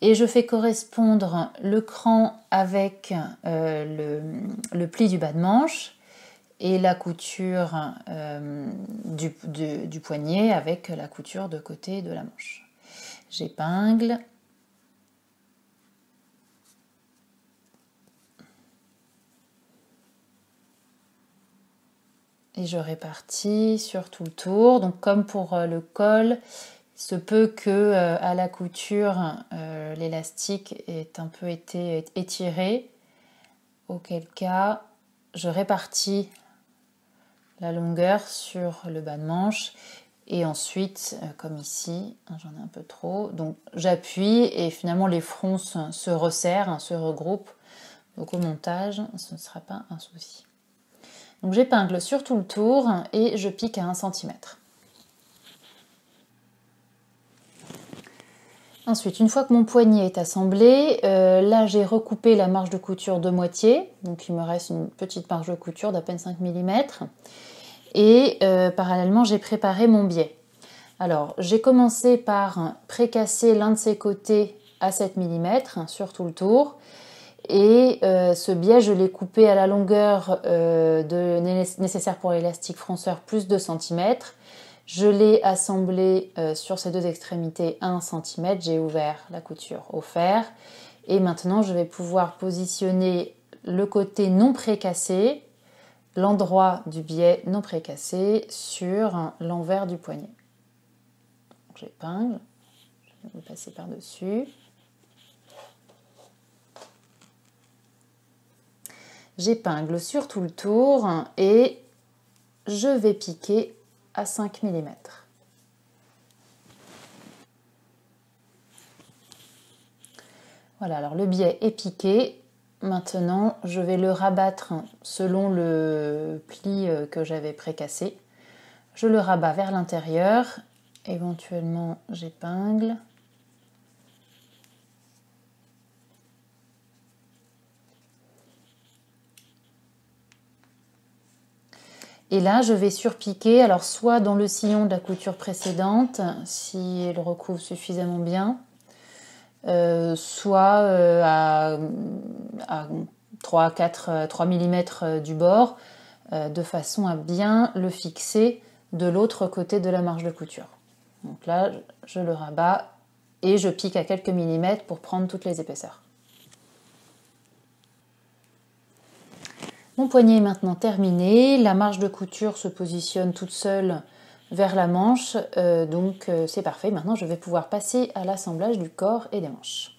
A: Et je fais correspondre le cran avec euh, le, pli du bas de manche et la couture du, du poignet avec la couture de côté de la manche. J'épingle et je répartis sur tout le tour. Donc comme pour euh, le col, il se peut que euh, à la couture euh, l'élastique ait un peu été étiré, auquel cas je répartis la longueur sur le bas de manche et ensuite, comme ici, hein, j'en ai un peu trop, donc j'appuie et finalement les fronts se resserrent, se regroupent. Donc au montage, ce ne sera pas un souci. J'épingle sur tout le tour et je pique à 1 cm. Ensuite, une fois que mon poignet est assemblé, euh, là j'ai recoupé la marge de couture de moitié, donc il me reste une petite marge de couture d'à peine 5 mm. Et euh, parallèlement, j'ai préparé mon biais. Alors, j'ai commencé par précasser l'un de ses côtés à 7 mm sur tout le tour. Et euh, ce biais, je l'ai coupé à la longueur euh, nécessaire pour l'élastique fronceur plus 2 cm. Je l'ai assemblé euh, sur ces deux extrémités à 1 cm, j'ai ouvert la couture au fer et maintenant je vais pouvoir positionner le côté non précassé, l'endroit du biais non précassé sur l'envers du poignet. J'épingle, je vais passer par-dessus. J'épingle sur tout le tour et je vais piquer à 5 mm. Voilà, alors le biais est piqué. Maintenant, je vais le rabattre selon le pli euh, que j'avais précassé. Je le rabats vers l'intérieur. Éventuellement, j'épingle. Et là, je vais surpiquer, alors soit dans le sillon de la couture précédente, si elle recouvre suffisamment bien, euh, soit euh, à, 3, 4, 3 mm du bord, euh, de façon à bien le fixer de l'autre côté de la marge de couture. Donc là, je le rabats et je pique à quelques millimètres pour prendre toutes les épaisseurs. Mon poignet est maintenant terminé, la marge de couture se positionne toute seule vers la manche, euh, donc euh, c'est parfait. Maintenant je vais pouvoir passer à l'assemblage du corps et des manches.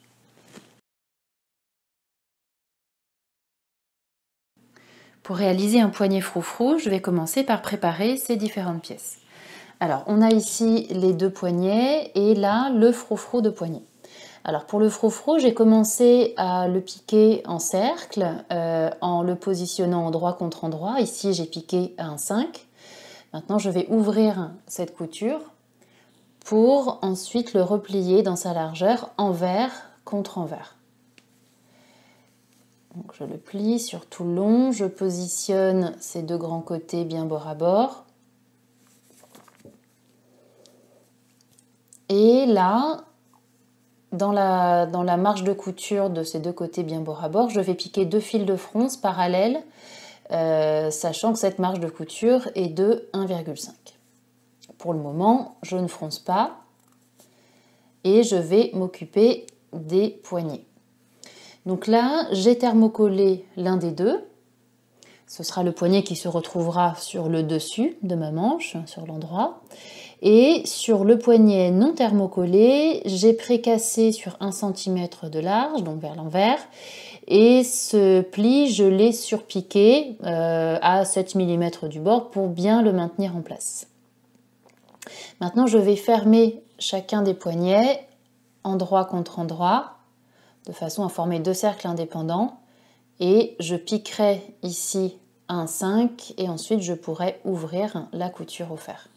A: Pour réaliser un poignet froufrou, je vais commencer par préparer ces différentes pièces. Alors on a ici les deux poignets et là le froufrou de poignet. Alors pour le froufrou, j'ai commencé à le piquer en cercle euh, en le positionnant endroit contre endroit. Ici, j'ai piqué un 5. Maintenant, je vais ouvrir cette couture pour ensuite le replier dans sa largeur envers contre envers. Je le plie sur tout le long, je positionne ces deux grands côtés bien bord à bord. Et là, dans la, marge de couture de ces deux côtés bien bord à bord, je vais piquer deux fils de fronce parallèles, euh, sachant que cette marge de couture est de 1,5. Pour le moment, je ne fronce pas et je vais m'occuper des poignets. Donc là, j'ai thermocollé l'un des deux. Ce sera le poignet qui se retrouvera sur le dessus de ma manche, sur l'endroit. Et sur le poignet non thermocollé, j'ai précassé sur 1 cm de large, donc vers l'envers. Et ce pli, je l'ai surpiqué euh, à 7 mm du bord pour bien le maintenir en place. Maintenant, je vais fermer chacun des poignets endroit contre endroit, de façon à former deux cercles indépendants. Et je piquerai ici un 5 et ensuite je pourrai ouvrir la couture au fer.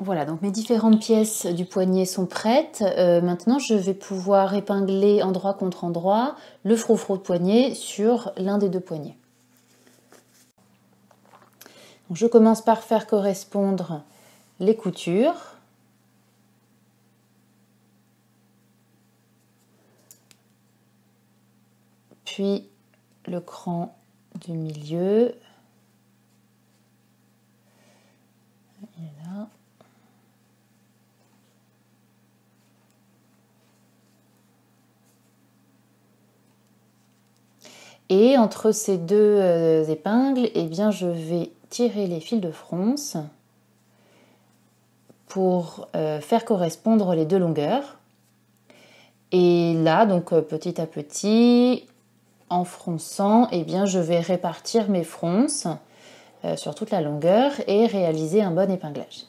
A: Voilà, donc mes différentes pièces du poignet sont prêtes. Euh, maintenant, je vais pouvoir épingler endroit contre endroit le froufrou de poignet sur l'un des deux poignets. je commence par faire correspondre les coutures. Puis le cran du milieu. Il est là. Et entre ces deux euh, épingles, eh bien, je vais tirer les fils de fronce pour euh, faire correspondre les deux longueurs. Et là, donc euh, petit à petit, en fronçant, eh bien, je vais répartir mes fronces sur toute la longueur et réaliser un bon épinglage.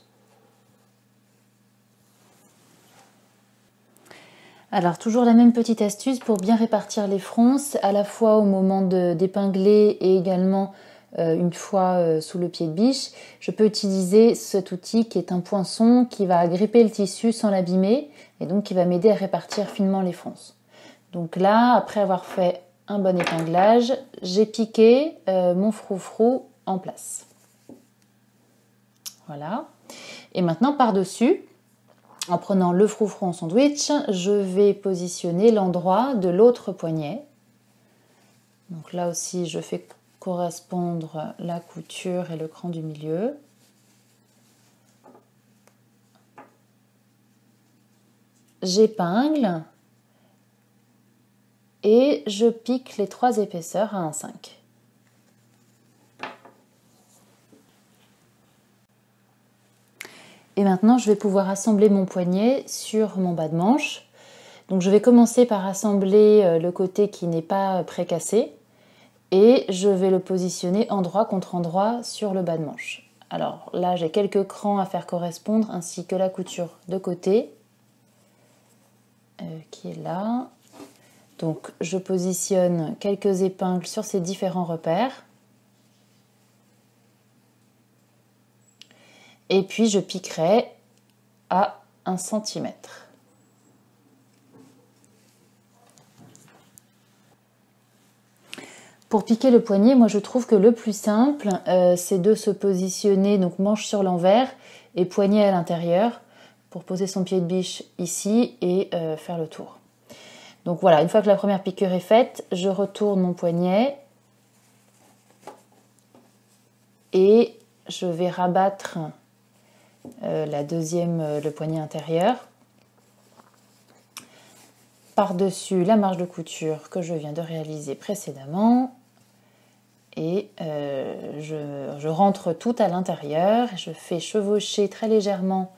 A: Alors toujours la même petite astuce pour bien répartir les fronces, à la fois au moment d'épingler et également euh, une fois euh, sous le pied de biche. Je peux utiliser cet outil qui est un poinçon qui va agripper le tissu sans l'abîmer et donc qui va m'aider à répartir finement les fronces. Donc là, après avoir fait un bon épinglage, j'ai piqué euh, mon froufrou en place. Voilà. Et maintenant par-dessus, en prenant le froufrou en sandwich, je vais positionner l'endroit de l'autre poignet. Donc là aussi, je fais correspondre la couture et le cran du milieu. J'épingle et je pique les trois épaisseurs à 1,5. Et maintenant, je vais pouvoir assembler mon poignet sur mon bas de manche. Donc je vais commencer par assembler euh, le côté qui n'est pas précassé et je vais le positionner endroit contre endroit sur le bas de manche. Alors là, j'ai quelques crans à faire correspondre ainsi que la couture de côté euh, qui est là. Donc je positionne quelques épingles sur ces différents repères. Et puis je piquerai à 1 cm. Pour piquer le poignet, moi je trouve que le plus simple, euh, c'est de se positionner donc manche sur l'envers et poignet à l'intérieur pour poser son pied de biche ici et euh, faire le tour. Donc voilà, une fois que la première piqûre est faite, je retourne mon poignet et je vais rabattre euh, la deuxième, euh, le poignet intérieur. Par-dessus la marge de couture que je viens de réaliser précédemment. Et je, je, rentre tout à l'intérieur, je fais chevaucher très légèrement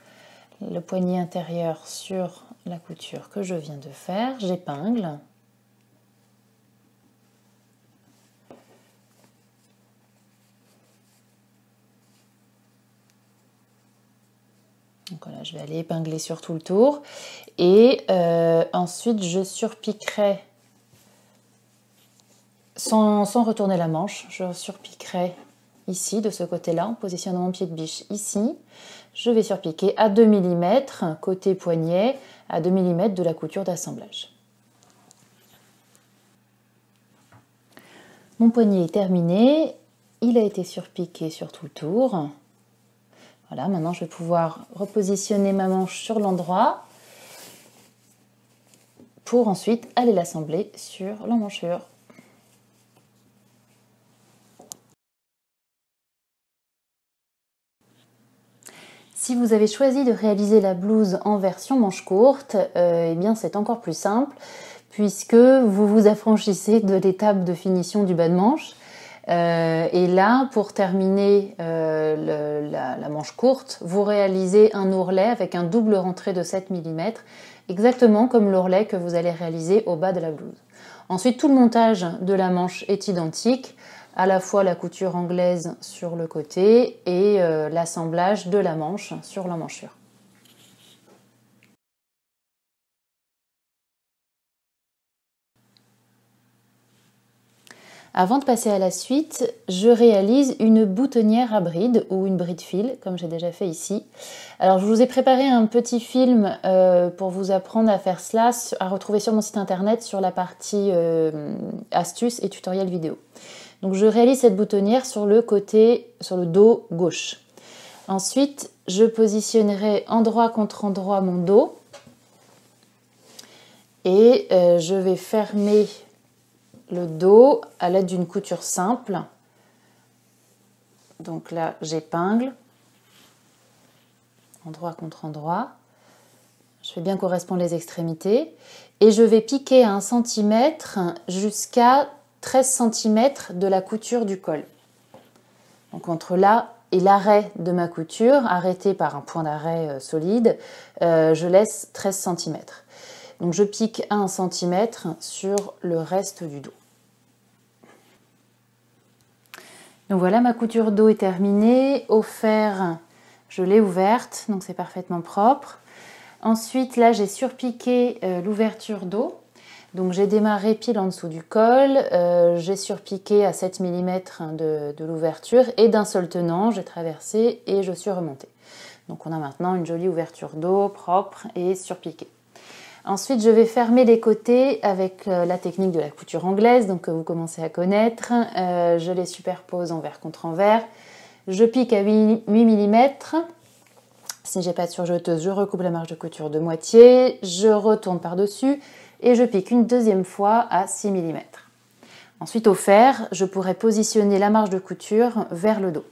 A: le poignet intérieur sur la couture que je viens de faire, j'épingle. Donc voilà, je vais aller épingler sur tout le tour. Et euh, ensuite, je surpiquerai, sans, sans, retourner la manche, je surpiquerai ici, de ce côté-là, en positionnant mon pied de biche ici. Je vais surpiquer à 2 mm, côté poignet, à 2 mm de la couture d'assemblage. Mon poignet est terminé, il a été surpiqué sur tout le tour. Voilà, maintenant je vais pouvoir repositionner ma manche sur l'endroit pour ensuite aller l'assembler sur l'emmanchure. Si vous avez choisi de réaliser la blouse en version manche courte, euh, eh bien c'est encore plus simple puisque vous vous affranchissez de l'étape de finition du bas de manche. Euh, et là, pour terminer euh, la, manche courte, vous réalisez un ourlet avec un double rentré de 7 mm, exactement comme l'ourlet que vous allez réaliser au bas de la blouse. Ensuite, tout le montage de la manche est identique à la fois la couture anglaise sur le côté et euh, l'assemblage de la manche sur l'emmanchure. Avant de passer à la suite, je réalise une boutonnière à bride ou une bride fil, comme j'ai déjà fait ici. Alors, je vous ai préparé un petit film euh, pour vous apprendre à faire cela, à retrouver sur mon site internet sur la partie euh, astuces et tutoriels vidéo. Donc je réalise cette boutonnière sur le côté, sur le dos gauche. Ensuite, je positionnerai endroit contre endroit mon dos et euh, je vais fermer le dos à l'aide d'une couture simple. Donc là, j'épingle endroit contre endroit. Je fais bien correspondre les extrémités et je vais piquer à 1 cm jusqu'à 13 cm de la couture du col. Donc entre là et l'arrêt de ma couture, arrêté par un point d'arrêt euh, solide, euh, je laisse 13 cm. Donc je pique 1 cm sur le reste du dos. Donc voilà, ma couture dos est terminée. Au fer, je l'ai ouverte, donc c'est parfaitement propre. Ensuite, là, j'ai surpiqué euh, l'ouverture dos donc j'ai démarré pile en dessous du col, euh, j'ai surpiqué à 7 mm de, l'ouverture et d'un seul tenant, j'ai traversé et je suis remontée. Donc on a maintenant une jolie ouverture d'eau propre et surpiquée. Ensuite, je vais fermer les côtés avec euh, la technique de la couture anglaise, donc que vous commencez à connaître. Euh, je les superpose envers contre envers. Je pique à 8 mm. Si j'ai pas de surjeteuse, je recoupe la marge de couture de moitié. Je retourne par-dessus et je pique une deuxième fois à 6 mm. Ensuite au fer, je pourrais positionner la marge de couture vers le dos.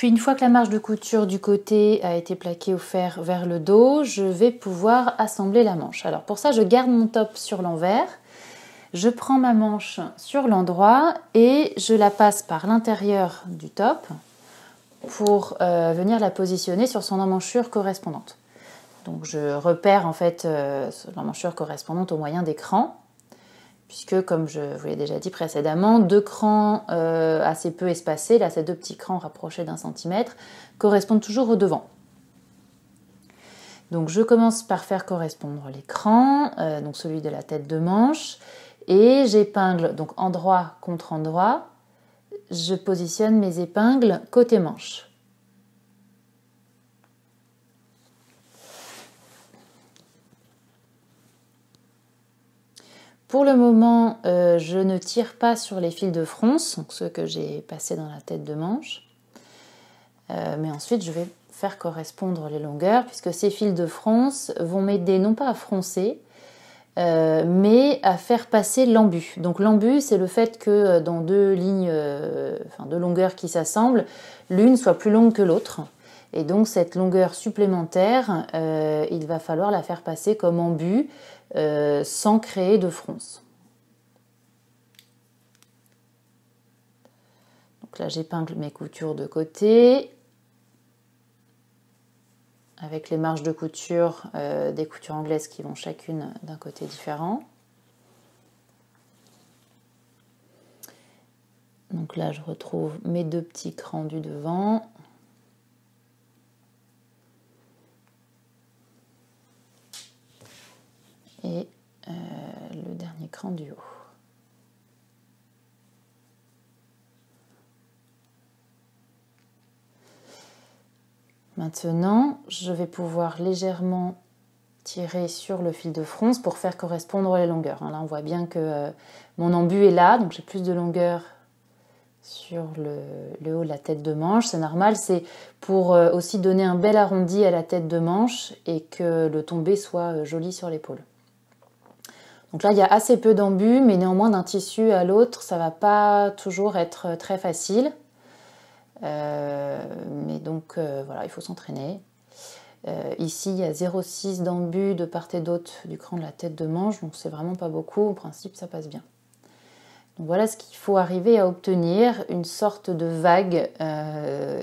A: Puis une fois que la marge de couture du côté a été plaquée au fer vers le dos, je vais pouvoir assembler la manche. Alors pour ça, je garde mon top sur l'envers, je prends ma manche sur l'endroit et je la passe par l'intérieur du top pour euh, venir la positionner sur son emmanchure correspondante. Donc je repère en fait euh, l'emmanchure correspondante au moyen des crans puisque comme je vous l'ai déjà dit précédemment, deux crans euh, assez peu espacés, là ces deux petits crans rapprochés d'un centimètre, correspondent toujours au devant. Donc je commence par faire correspondre les crans, euh, donc celui de la tête de manche, et j'épingle donc endroit contre endroit, je positionne mes épingles côté manche. Pour le moment, euh, je ne tire pas sur les fils de fronce, donc ceux que j'ai passés dans la tête de manche. Euh, mais ensuite, je vais faire correspondre les longueurs, puisque ces fils de fronce vont m'aider non pas à froncer, euh, mais à faire passer l'embu. Donc l'embu, c'est le fait que dans deux lignes, enfin deux longueurs qui s'assemblent, l'une soit plus longue que l'autre. Et donc cette longueur supplémentaire, il va falloir la faire passer comme embu euh, sans créer de fronce. Donc là j'épingle mes coutures de côté avec les marges de couture euh, des coutures anglaises qui vont chacune d'un côté différent. Donc là je retrouve mes deux petits crans du devant. Et euh, le dernier cran du haut. Maintenant, je vais pouvoir légèrement tirer sur le fil de fronce pour faire correspondre les longueurs. Là, on voit bien que euh, mon embu est là, donc j'ai plus de longueur sur le, haut de la tête de manche. C'est normal, c'est pour euh, aussi donner un bel arrondi à la tête de manche et que le tombé soit joli sur l'épaule. Donc là, il y a assez peu d'embus, mais néanmoins d'un tissu à l'autre, ça va pas toujours être très facile. Euh, mais donc euh, voilà, il faut s'entraîner. Euh, ici, il y a 0,6 d'embus de part et d'autre du cran de la tête de manche, donc c'est vraiment pas beaucoup. Au principe, ça passe bien. Donc voilà ce qu'il faut arriver à obtenir, une sorte de vague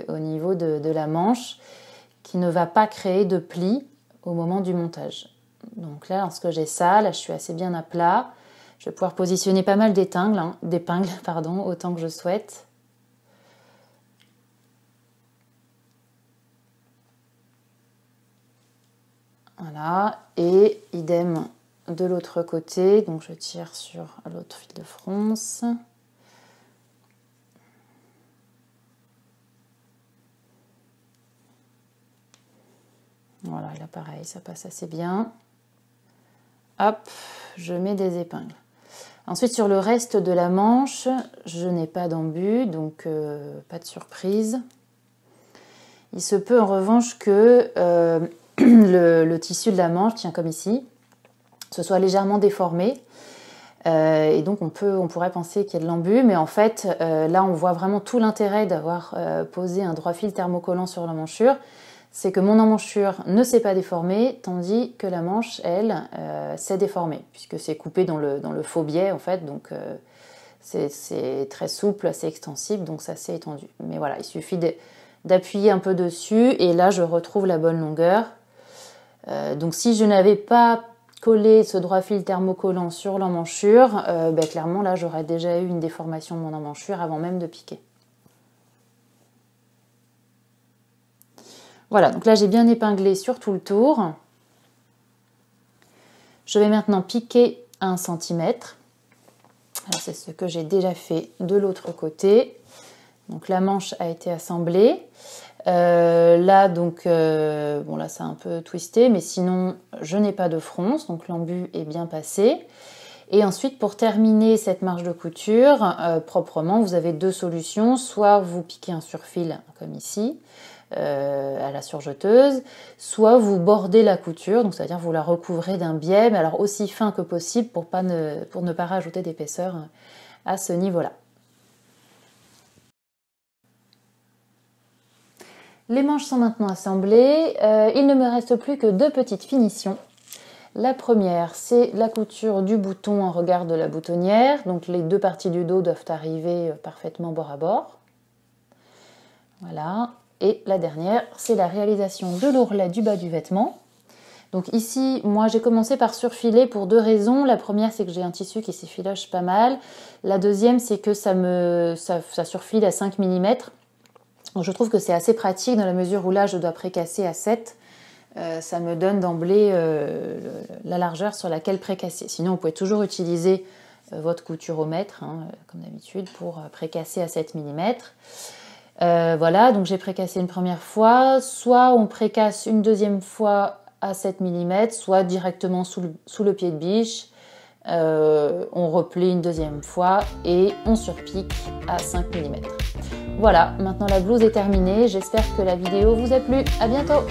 A: au niveau de la manche qui ne va pas créer de plis au moment du montage. Donc là, lorsque j'ai ça, là je suis assez bien à plat. Je vais pouvoir positionner pas mal d'épingles, hein, d'épingles (laughs) pardon, autant que je souhaite. Voilà, et idem de l'autre côté, donc je tire sur l'autre fil de fronce. Voilà, là pareil, ça passe assez bien hop, je mets des épingles. Ensuite, sur le reste de la manche, je n'ai pas d'embu, donc euh, pas de surprise. Il se peut en revanche que euh, (clears throat) le, tissu de la manche, tient comme ici, se soit légèrement déformé. Euh, et donc on, peut, on pourrait penser qu'il y a de l'embu, mais en fait là on voit vraiment tout l'intérêt d'avoir posé un droit fil thermocollant sur la manchure c'est que mon emmanchure ne s'est pas déformée, tandis que la manche, elle, euh, s'est déformée, puisque c'est coupé dans le, faux biais, en fait, donc euh, c'est très souple, assez extensible, donc ça s'est étendu. Mais voilà, il suffit d'appuyer un peu dessus, et là, je retrouve la bonne longueur. Euh, donc si je n'avais pas collé ce droit fil thermocollant sur l'emmanchure, ben, clairement, là, j'aurais déjà eu une déformation de mon emmanchure avant même de piquer. Voilà, donc là j'ai bien épinglé sur tout le tour. Je vais maintenant piquer un centimètre. C'est ce que j'ai déjà fait de l'autre côté. Donc la manche a été assemblée. Euh, là, donc, euh, bon, là, c'est un peu twisté, mais sinon, je n'ai pas de fronce, donc l'embu est bien passé. Et ensuite, pour terminer cette marge de couture euh, proprement, vous avez deux solutions. Soit vous piquez un surfil, comme ici, euh, à la surjeteuse, soit vous bordez la couture, donc c'est-à-dire vous la recouvrez d'un biais, mais alors aussi fin que possible pour, pas ne, pour ne pas rajouter d'épaisseur à ce niveau-là. Les manches sont maintenant assemblées. Euh, il ne me reste plus que deux petites finitions. La première, c'est la couture du bouton en regard de la boutonnière. Donc les deux parties du dos doivent arriver euh, parfaitement bord à bord. Voilà. Et la dernière, c'est la réalisation de l'ourlet du bas du vêtement. Donc ici, moi j'ai commencé par surfiler pour deux raisons. La première, c'est que j'ai un tissu qui s'effiloche pas mal. La deuxième, c'est que ça me ça, surfile à 5 mm. je trouve que c'est assez pratique dans la mesure où là je dois précasser à 7. Euh, ça me donne d'emblée euh, la largeur sur laquelle précasser. Sinon, vous pouvez toujours utiliser euh, votre couture au mètre, hein, comme d'habitude, pour précasser à 7 mm. Voilà, donc j'ai précassé une première fois, soit on précasse une deuxième fois à 7 mm, soit directement sous le, pied de biche. on replie une deuxième fois et on surpique à 5 mm. Voilà, maintenant la blouse est terminée. J'espère que la vidéo vous a plu. À bientôt